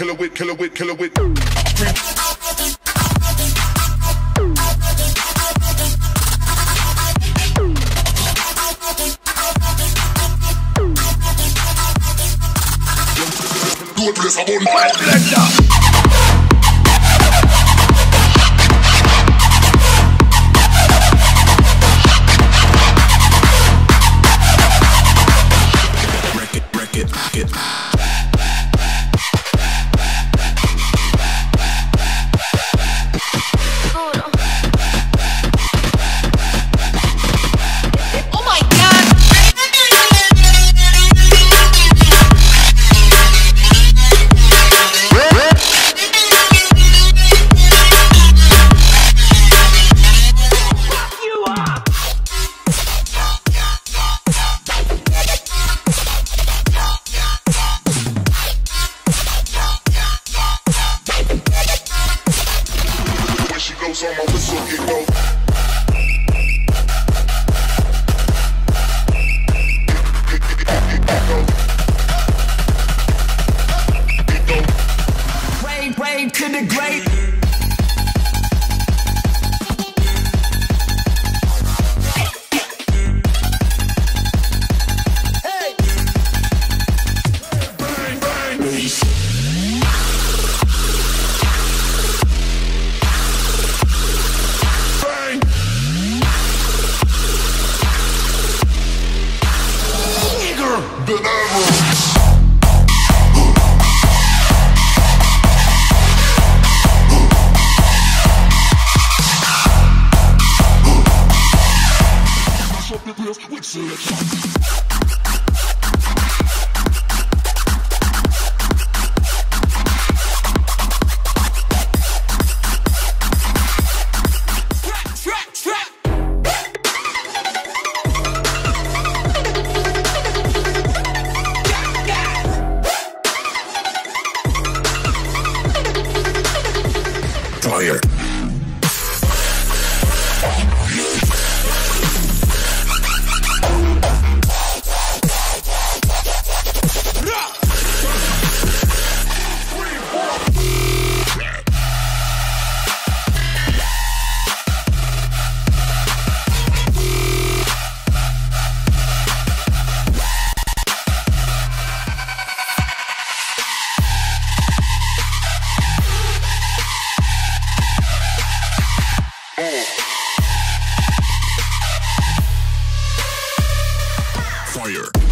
killer with, killer with, killer with. Do it to the sabon. Blender. wheels, whistle it. Fire.